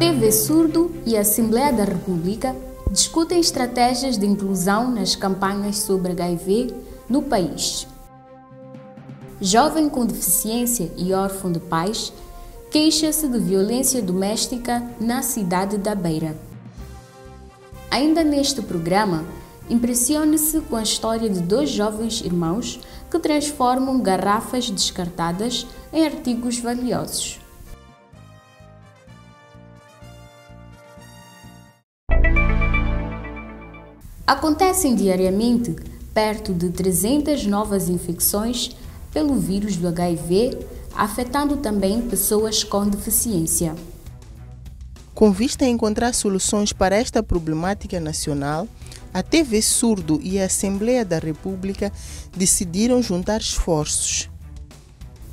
TV Surdo e a Assembleia da República discutem estratégias de inclusão nas campanhas sobre HIV no país. Jovem com deficiência e órfão de pais queixa-se de violência doméstica na cidade da Beira. Ainda neste programa, impressione-se com a história de dois jovens irmãos que transformam garrafas descartadas em artigos valiosos. Acontecem diariamente perto de 300 novas infecções pelo vírus do HIV, afetando também pessoas com deficiência. Com vista a encontrar soluções para esta problemática nacional, a TV Surdo e a Assembleia da República decidiram juntar esforços.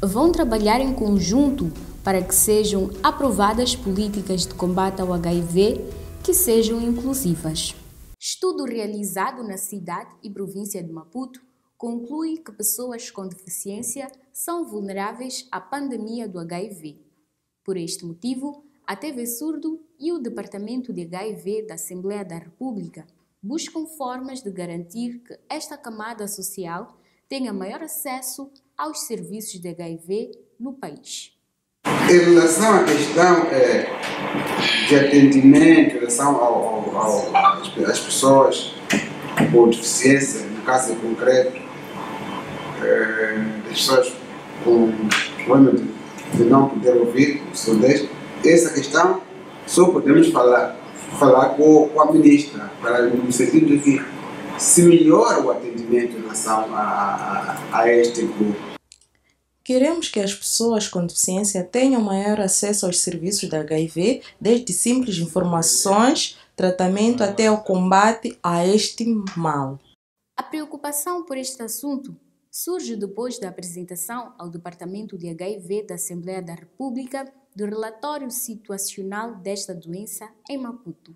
Vão trabalhar em conjunto para que sejam aprovadas políticas de combate ao HIV que sejam inclusivas. Estudo realizado na cidade e província de Maputo conclui que pessoas com deficiência são vulneráveis à pandemia do HIV. Por este motivo, a TV Surdo e o Departamento de HIV da Assembleia da República buscam formas de garantir que esta camada social tenha maior acesso aos serviços de HIV no país. Em relação à questão é, de atendimento, em relação ao, ao, ao, às pessoas com deficiência, no caso em concreto, é, das pessoas com problema de, de não poder ouvir, surdez, essa questão só podemos falar, falar com, com a ministra, para, no sentido de que se melhora o atendimento em relação a, a, a este grupo. Queremos que as pessoas com deficiência tenham maior acesso aos serviços da HIV, desde simples informações, tratamento até o combate a este mal. A preocupação por este assunto surge depois da apresentação ao Departamento de HIV da Assembleia da República do relatório situacional desta doença em Maputo.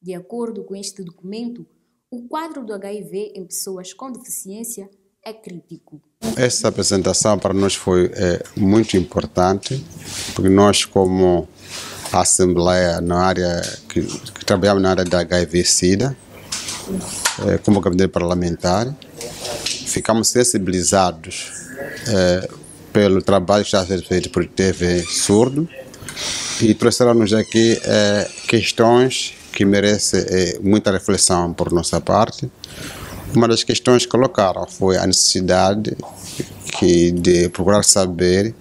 De acordo com este documento, o quadro do HIV em pessoas com deficiência é crítico. Essa apresentação para nós foi é, muito importante, porque nós, como Assembleia, na área que, que trabalhamos na área da HIV-Sida, é, como gabinete parlamentar, ficamos sensibilizados é, pelo trabalho que já foi feito por TV Surdo e trouxeram-nos aqui é, questões que merecem é, muita reflexão por nossa parte. Uma das questões que colocaram foi a necessidade que, de procurar saber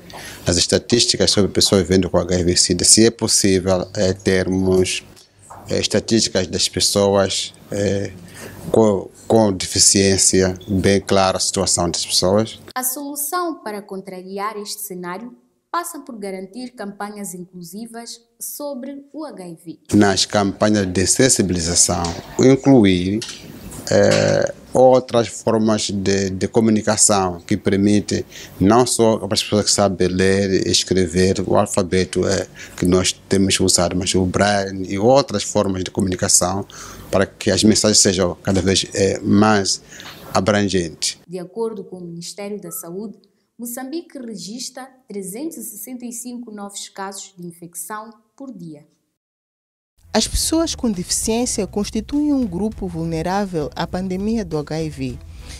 as estatísticas sobre pessoas vivendo com HIV-Sida, se é possível é, termos é, estatísticas das pessoas é, com, com deficiência, bem clara a situação das pessoas. A solução para contrariar este cenário passa por garantir campanhas inclusivas sobre o HIV. Nas campanhas de sensibilização, incluir é, outras formas de, de comunicação que permitem não só para as pessoas que sabem ler e escrever o alfabeto é, que nós temos usado, mas o braille e outras formas de comunicação para que as mensagens sejam cada vez é, mais abrangentes. De acordo com o Ministério da Saúde, Moçambique registra 365 novos casos de infecção por dia. As pessoas com deficiência constituem um grupo vulnerável à pandemia do HIV,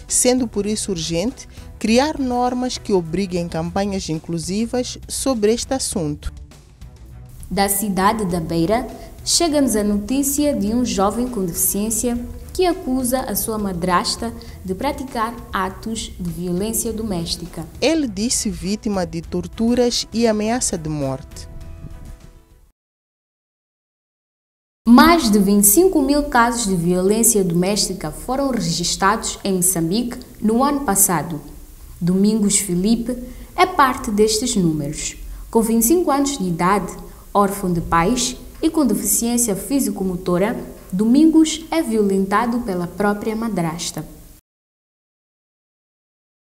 sendo por isso urgente criar normas que obriguem campanhas inclusivas sobre este assunto. Da cidade da Beira, chega-nos a notícia de um jovem com deficiência que acusa a sua madrasta de praticar atos de violência doméstica. Ele disse vítima de torturas e ameaça de morte. Mais de 25 mil casos de violência doméstica foram registrados em Moçambique no ano passado. Domingos Felipe é parte destes números. Com 25 anos de idade, órfão de pais e com deficiência físico-motora, Domingos é violentado pela própria madrasta.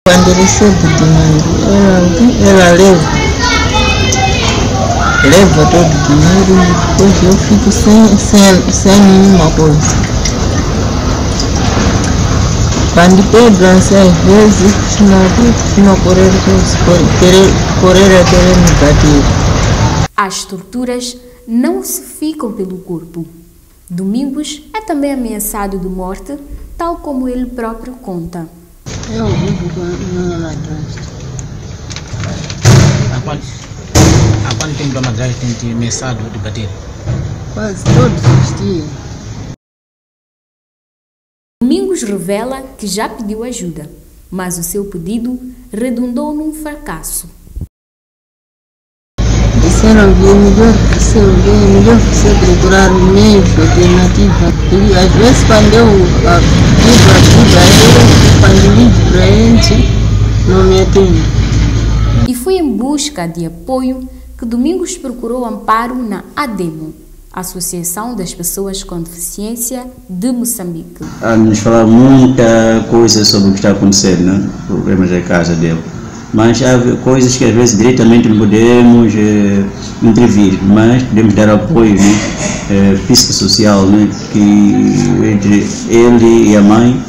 Quando recebo dinheiro, ela, ela leva leva todo o dinheiro e depois eu fico sem, sem, sem nenhuma coisa. Quando pego às vezes, se não, se não correr, querer, correr até me bater. As torturas não se ficam pelo corpo. Domingos é também ameaçado de morte, tal como ele próprio conta. Eu vivo com a minha madrasta. Há quanto, tempo a madrasta tem te ameaçado de bater? Quase todos os dias. Domingos revela que já pediu ajuda, mas o seu pedido redundou num fracasso. Disseram que é melhor que se é melhor que se procurar um meio alternativo. E às vezes quando eu pido ajuda a eles, quando ligo para eles, não me atendem. E foi em busca de apoio que Domingos procurou amparo na ADEMO, Associação das Pessoas com Deficiência de Moçambique. a nos falar muita coisa sobre o que está acontecendo, né? problemas da casa dele. Mas há coisas que às vezes diretamente não podemos eh, intervir, mas podemos dar apoio né? eh, psicossocial né? que, entre ele e a mãe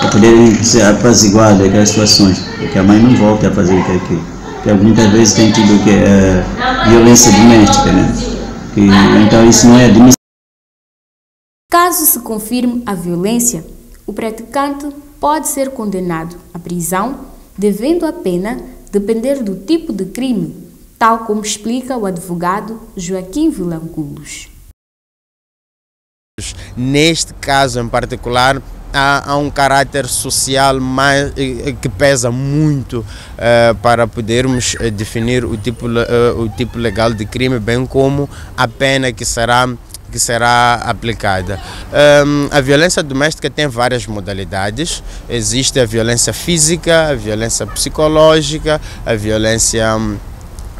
para poderem apaziguar daquelas situações, que a mãe não volte a fazer aquilo. Porque muitas vezes tem tido que, eh, violência doméstica, né? Que, então isso não é admissível. Caso se confirme a violência, o praticante pode ser condenado à prisão, devendo a pena depender do tipo de crime, tal como explica o advogado Joaquim Vilanculos. Neste caso em particular, há, há um caráter social mais, eh, que pesa muito eh, para podermos eh, definir o tipo, eh, o tipo legal de crime, bem como a pena que será que será aplicada. Hum, a violência doméstica tem várias modalidades. Existe a violência física, a violência psicológica, a violência hum,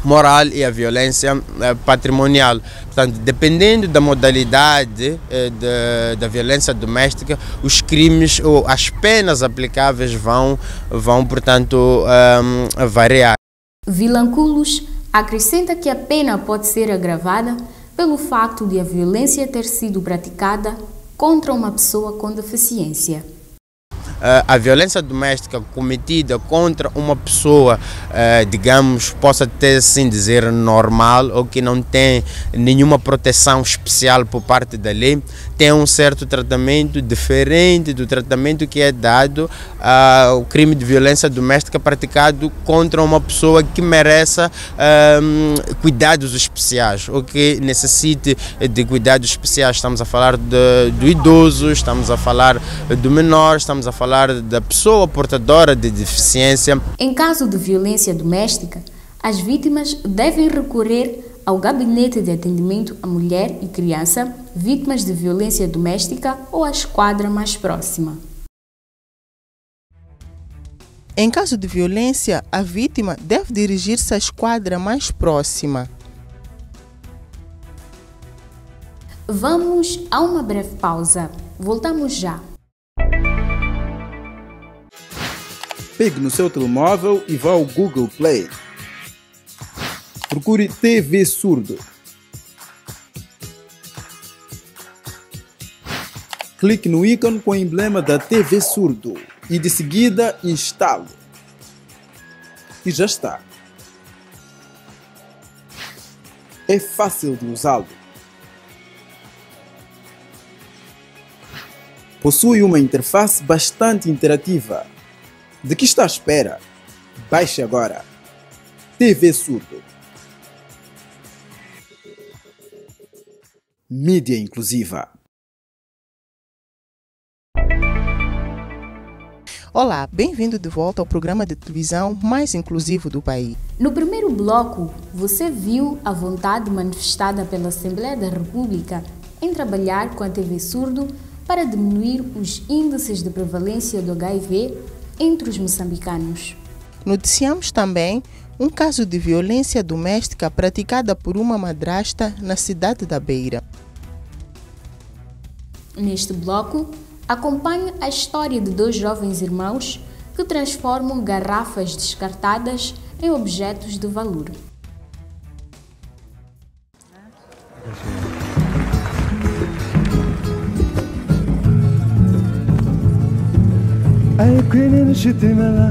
moral e a violência eh, patrimonial. Portanto, dependendo da modalidade eh, da, da violência doméstica, os crimes ou as penas aplicáveis vão, vão portanto, hum, variar. Vilanculos acrescenta que a pena pode ser agravada pelo facto de a violência ter sido praticada contra uma pessoa com deficiência. Eh, a violência doméstica cometida contra uma pessoa, eh, digamos, possa ter assim dizer normal ou que não tem nenhuma proteção especial por parte da lei, tem um certo tratamento diferente do tratamento que é dado ao crime de violência doméstica praticado contra uma pessoa que mereça ehm, cuidados especiais ou que necessite de cuidados especiais. Estamos a falar de, do idoso, estamos a falar do menor, estamos a falar da pessoa portadora de deficiência. Em caso de violência doméstica, as vítimas devem recorrer ao Gabinete de Atendimento à Mulher e Criança vítimas de violência doméstica ou à esquadra mais próxima. Em caso de violência, a vítima deve dirigir-se à esquadra mais próxima. Vamos a uma breve pausa. Voltamos já. Pegue no seu telemóvel e vá ao Google Play. Procure TV Surdo. Clique no ícone com o emblema da TV Surdo e de seguida instale. E já está. É fácil de usá-lo. Possui uma interface bastante interativa. De que está à espera? Baixe agora. TV Surdo. Mídia inclusiva. Olá, bem-vindo de volta ao programa de televisão mais inclusivo do país. No primeiro bloco, você viu a vontade manifestada pela Assembleia da República em trabalhar com a TV Surdo para diminuir os índices de prevalência do HIV entre os moçambicanos. Noticiamos também um caso de violência doméstica praticada por uma madrasta na cidade da Beira. Neste bloco, acompanhe a história de dois jovens irmãos que transformam garrafas descartadas em objetos de valor. Aikwini nishitimela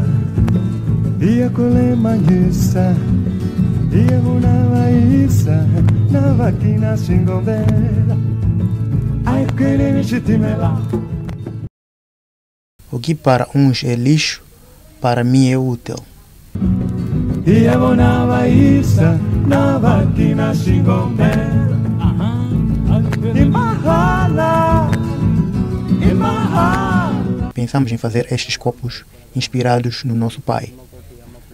iyakule manyisa iyemunavaisa navakina xingombela aikwelemixitimela O que para uns é lixo, para mim é útil. iyemunavaisa navakina xingombela imahala imahala Pensamos em fazer estes copos inspirados no nosso pai.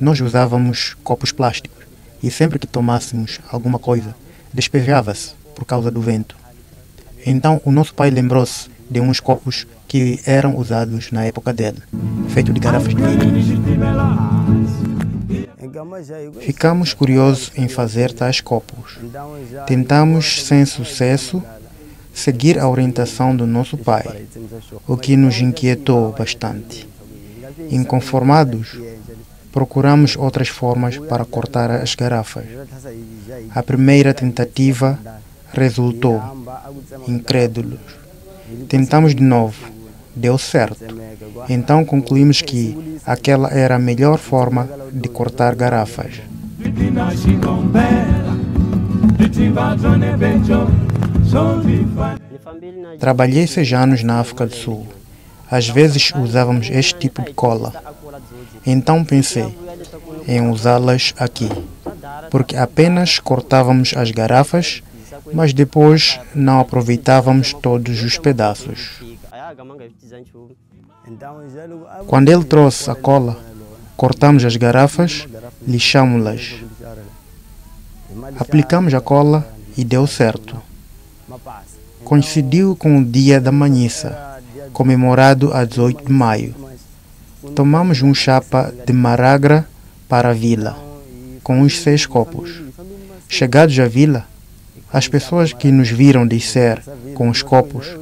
Nós usávamos copos plásticos e sempre que tomássemos alguma coisa, despejava-se por causa do vento. Então o nosso pai lembrou-se de uns copos que eram usados na época dele, feito de garrafas de vidro. Ficamos curiosos em fazer tais copos. Tentamos, sem sucesso, seguir a orientação do nosso pai, o que nos inquietou bastante. Inconformados, procuramos outras formas para cortar as garrafas. A primeira tentativa resultou. Incrédulos. Tentamos de novo. Deu certo. Então concluímos que aquela era a melhor forma de cortar garrafas. Trabalhei seis anos na África do Sul. Às vezes usávamos este tipo de cola. Então pensei em usá-las aqui, porque apenas cortávamos as garrafas, mas depois não aproveitávamos todos os pedaços. Quando ele trouxe a cola, cortamos as garrafas, lixámos-las. Aplicamos a cola e deu certo. Coincidiu com o dia da manhissa, comemorado a 18 de maio. Tomamos um chapa de maragra para a vila, com os seis copos. Chegados à vila, as pessoas que nos viram descer com os copos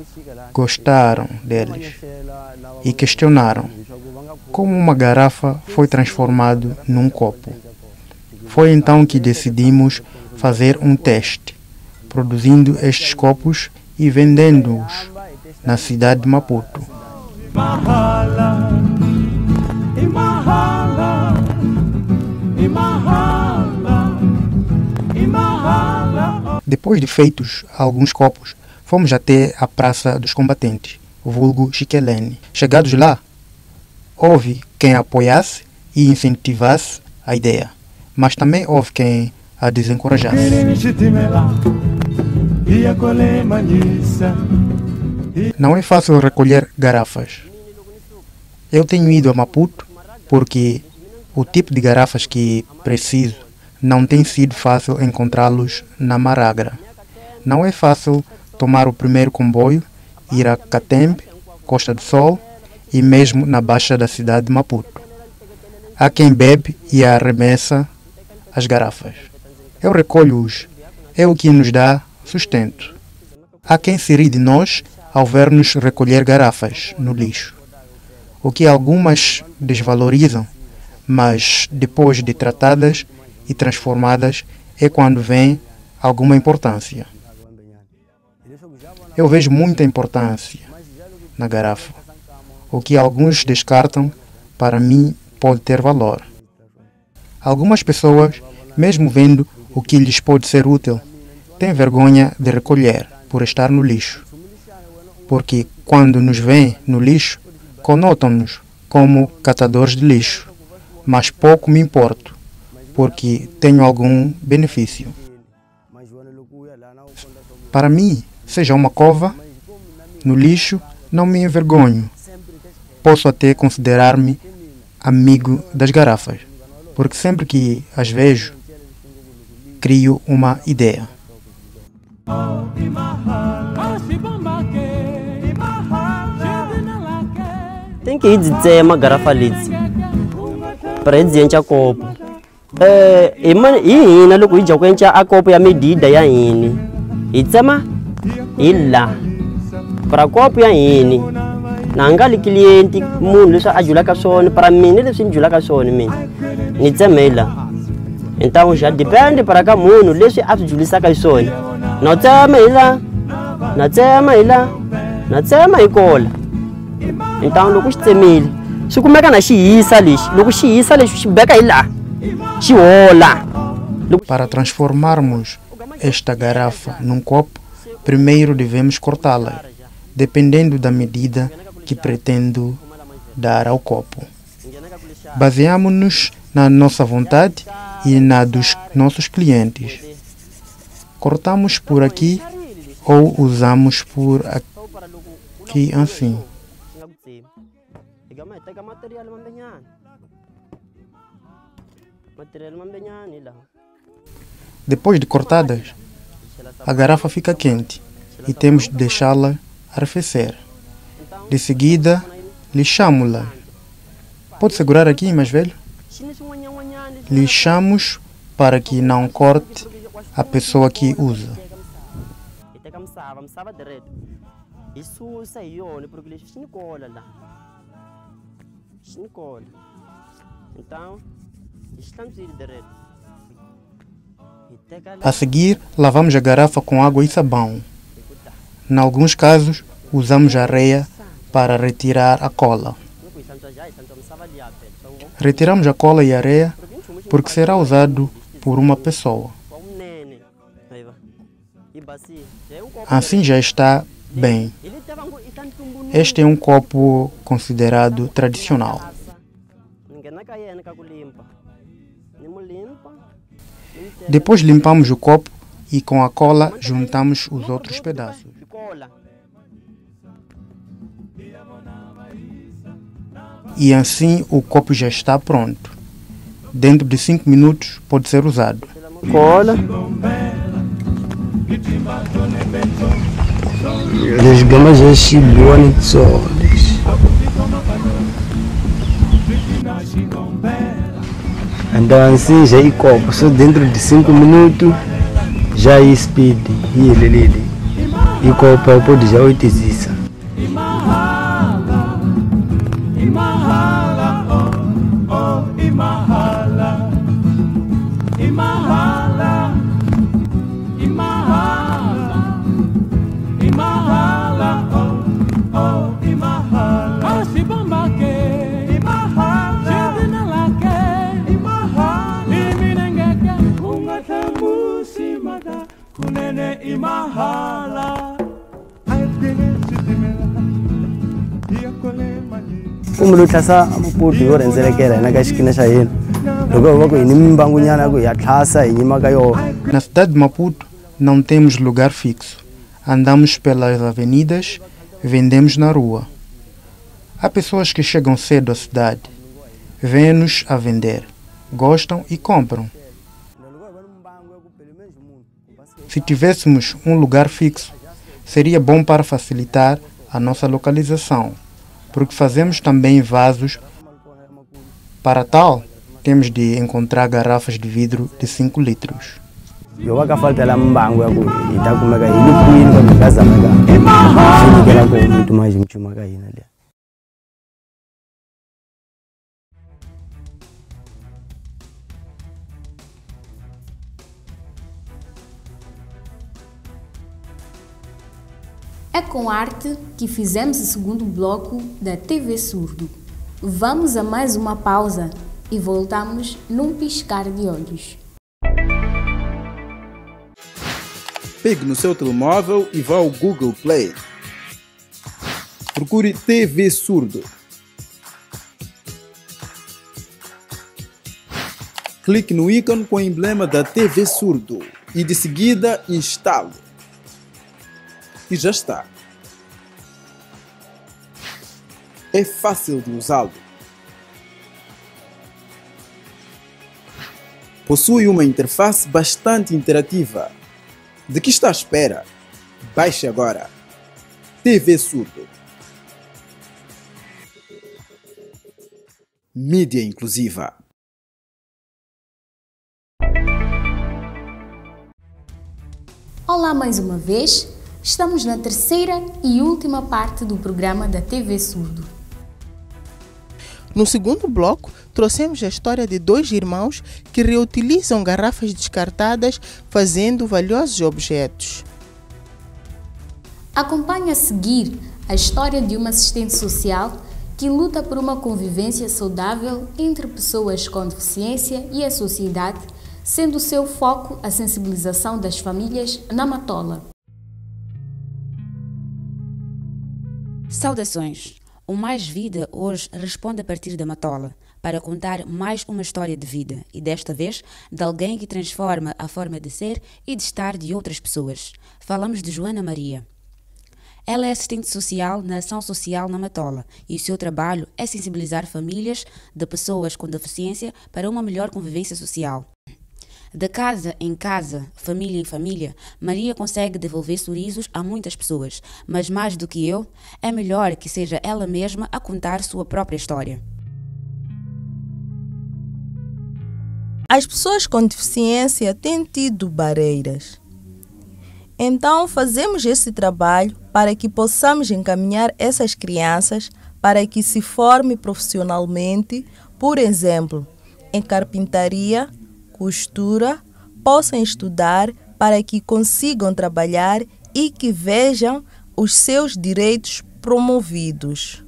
gostaram deles e questionaram como uma garrafa foi transformado num copo. Foi então que decidimos fazer um teste, produzindo estes copos e vendendo-os na cidade de Maputo. Imahala. Depois de feitos alguns copos, fomos até a Praça dos Combatentes, o vulgo Chiquelene. Chegados lá, houve quem apoiasse e incentivasse a ideia, mas também houve quem a desencorajasse. Manhissa, Não é fácil recolher garrafas. Eu tenho ido a Maputo porque o tipo de garrafas que preciso não tem sido fácil encontrá-los na Maragra. Não é fácil tomar o primeiro comboio, ir a Catembe, Costa do Sol e mesmo na baixa da cidade de Maputo. Há quem bebe e arremessa as garrafas. Eu recolho-os. É o que nos dá sustento. Há quem se ri de nós ao ver-nos recolher garrafas no lixo, o que algumas desvalorizam, mas depois de tratadas e transformadas é quando vem alguma importância. Eu vejo muita importância na garrafa. O que alguns descartam, para mim, pode ter valor. Algumas pessoas, mesmo vendo o que lhes pode ser útil, têm vergonha de recolher por estar no lixo. Porque quando nos veem no lixo, conotam-nos como catadores de lixo. Mas pouco me importo, porque tenho algum benefício. Para mim, seja uma cova, no lixo, não me envergonho. Posso até considerar-me amigo das garrafas, porque sempre que as vejo, crio uma ideia. Tem que idzitsema garrafa leti para idzienca copo eh ima hi hina loko hi dya ku enca a kopo ya medida ya hini hi tsema hi la. Para kopo ya hini na nga li clienti munhu leswi a julaka swona para mina leswi ni julaka swona mina. Ni tsema hi la. Então já depende para ka munhu leswi a swi julisaka hi swona na tsema hi la na tsema hi la na tsema hi kola então Para transformarmos esta garrafa num copo, primeiro devemos cortá-la, dependendo da medida que pretendo dar ao copo. Baseamos-nos na nossa vontade e na dos nossos clientes. Cortamos por aqui ou usamos por aqui assim. Depois de cortadas, a garrafa fica quente e temos de deixá-la arrefecer. De seguida, lixamos-la. Pode segurar aqui, mais velho? Lixamos para que não corte a pessoa que usa. então A seguir, lavamos a garrafa com água e sabão. Em alguns casos, usamos areia para retirar a cola. ku Retiramos a cola e a areia porque será usado por uma pessoa. Assim já está bem. ntumbuluko Este é um copo considerado tradicional. ni mu teka Depois limpamos o copo e com a cola juntamos os outros pedaços. E assim o copo já está pronto. Dentro de 5 minutos pode ser usado. kola leswi gama bya xibhiwani tsoles andavansi já i copo só dentro de 5 minutos já i speed yi helelile i copo pode já uitizisa ni mimbangunyana ya Na cidade de Maputo não temos lugar fixo. Andamos pelas avenidas, vendemos na rua. Há pessoas que chegam cedo à cidade, vêm-nos a vender, gostam e compram. Se tivéssemos um lugar fixo, seria bom para facilitar a nossa localização, porque fazemos também vasos. Para tal, temos de encontrar garrafas de vidro de 5 litros. É com arte que fizemos o segundo bloco da TV Surdo. Vamos a mais uma pausa e voltamos num piscar de olhos. Pegue no seu telemóvel e vá ao Google Play. Procure TV Surdo. Clique no ícone com o emblema da TV Surdo e de seguida instale. E já está. É fácil de usá-lo. Possui uma interface bastante interativa. De que está à espera? Baixe agora. TV Surdo. Mídia inclusiva. Olá mais uma vez, estamos na terceira e última parte do programa da TV Surdo. No segundo bloco, trouxemos a história de dois irmãos que reutilizam garrafas descartadas fazendo valiosos objetos. Acompanhe a seguir a história de uma assistente social que luta por uma convivência saudável entre pessoas com deficiência e a sociedade, sendo seu foco a sensibilização das famílias na Matola. Saudações! O Mais Vida hoje responde a partir da Matola para contar mais uma história de vida e desta vez de alguém que transforma a forma de ser e de estar de outras pessoas. Falamos de Joana Maria. Ela é assistente social na ação social na Matola e o seu trabalho é sensibilizar famílias de pessoas com deficiência para uma melhor convivência social. De casa em casa, família em família, Maria consegue devolver sorrisos a muitas pessoas, mas mais do que eu, é melhor que seja ela mesma a contar sua própria história. As pessoas com deficiência têm tido barreiras. Então, fazemos esse trabalho para que possamos encaminhar essas crianças para que se formem profissionalmente, por exemplo, em carpintaria, costura, possam estudar para que consigam trabalhar e que vejam os seus direitos promovidos.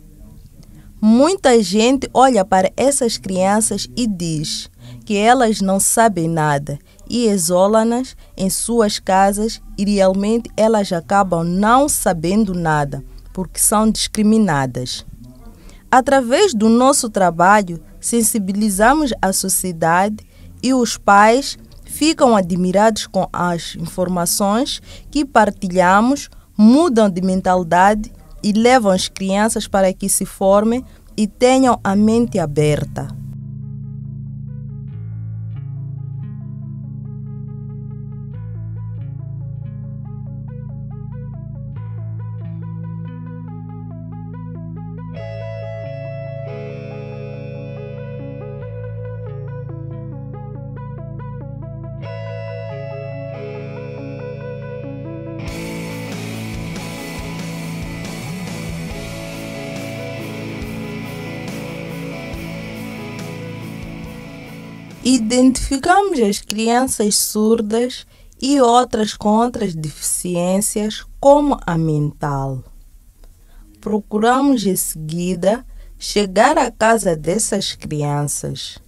Muita gente olha para essas crianças e diz que elas não sabem nada e isola-nas em suas casas e realmente elas acabam não sabendo nada porque são discriminadas. Através do nosso trabalho, sensibilizamos a sociedade e os pais ficam admirados com as informações que partilhamos, mudam de mentalidade e levam as crianças para que se formem e tenham a mente aberta. Identificamos as crianças surdas e outras com outras deficiências, como a mental. Procuramos em seguida chegar à casa dessas crianças.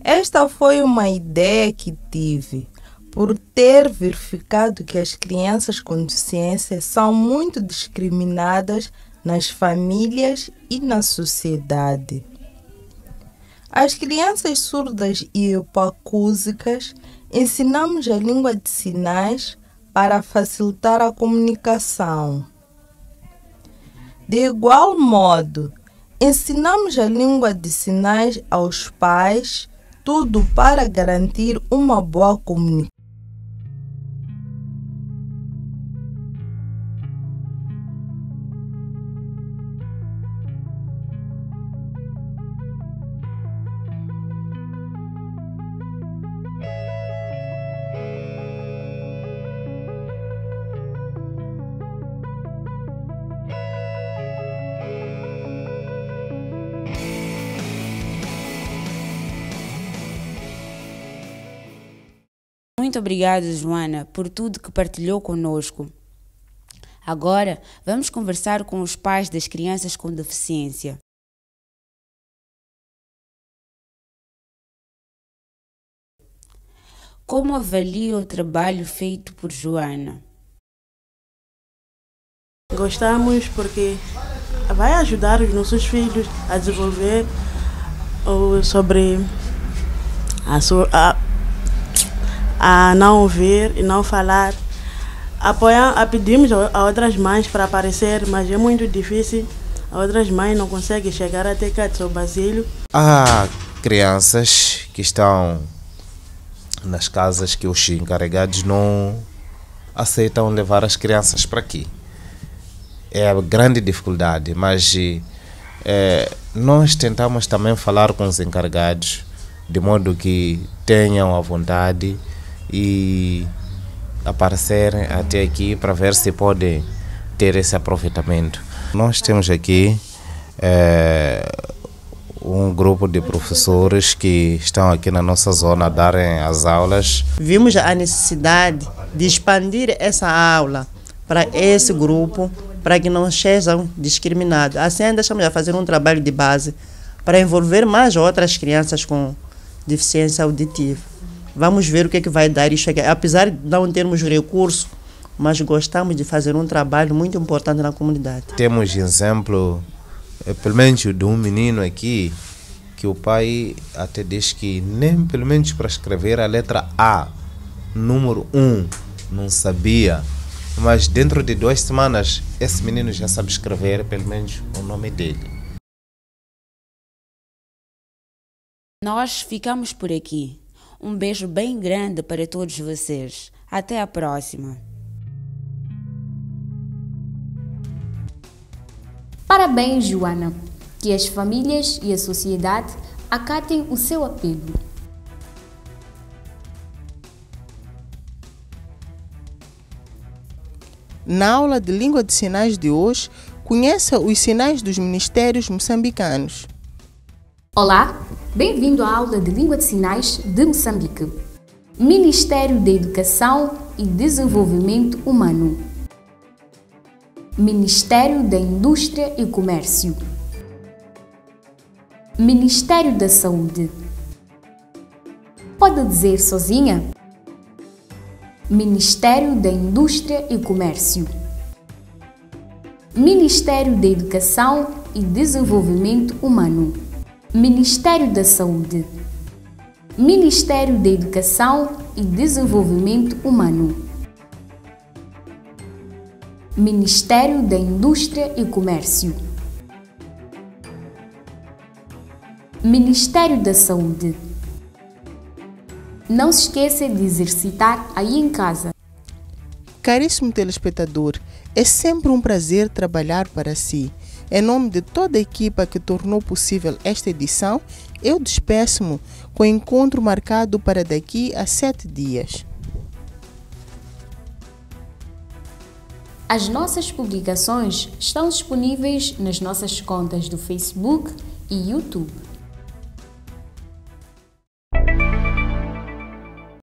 Esta foi uma ideia que tive por ter verificado que as crianças com deficiência são muito discriminadas nas famílias e na sociedade. As crianças surdas e opacúsicas ensinamos a língua de sinais para facilitar a comunicação. De igual modo, ensinamos a língua de sinais aos pais, tudo para garantir uma boa comunicação. Muito obrigada, Joana, por tudo que partilhou conosco. Agora, vamos conversar com os pais das crianças com deficiência. Como avalia o trabalho feito por Joana? Gostamos porque vai ajudar os nossos filhos a desenvolver sobre a, sua, a, a não ouvir e não falar. Apoiar, a pedimos a outras mães para aparecer, mas é muito difícil. Outras mães não conseguem chegar até cá de São Basílio. Há crianças que estão nas casas que os encarregados não aceitam levar as crianças para aqui. É a grande dificuldade, mas é, nós tentamos também falar com os encarregados de modo que tenham a vontade e aparecerem até aqui para ver se podem ter esse aproveitamento. Nós temos aqui é, um grupo de professores que estão aqui na nossa zona a darem as aulas. Vimos a necessidade de expandir essa aula para esse grupo, para que não sejam discriminados. Assim, ainda estamos a fazer um trabalho de base para envolver mais outras crianças com deficiência auditiva. Vamos ver o que é que vai dar e chegar. Apesar de não termos recurso, mas gostamos de fazer um trabalho muito importante na comunidade. Temos exemplo, eh, pelo menos de um menino aqui, que o pai até diz que nem pelo menos para escrever a letra A, número 1, não sabia. Mas dentro de duas semanas, esse menino já sabe escrever pelo menos o nome dele. Nós ficamos por aqui. Um beijo bem grande para todos vocês. Até a próxima. Parabéns, Joana. Que as famílias e a sociedade acatem o seu apelo. Na aula de língua de sinais de hoje, conheça os sinais dos ministérios moçambicanos. Olá, bem-vindo à aula de língua de sinais de Moçambique. Ministério da Educação e Desenvolvimento Humano. Ministério da Indústria e Comércio. Ministério da Saúde. Pode dizer sozinha? Ministério da Indústria e Comércio. Ministério da Educação e Desenvolvimento Humano. Ministério da Saúde. Ministério da Educação e Desenvolvimento Humano. Ministério da Indústria e Comércio. Ministério da Saúde. Não se esqueça de exercitar aí em casa. Caríssimo telespectador, é sempre um prazer trabalhar para si. Em nome de toda a equipa que tornou possível esta edição, eu despeço-me com o encontro marcado para daqui a sete dias. As nossas publicações estão disponíveis nas nossas contas do Facebook e YouTube.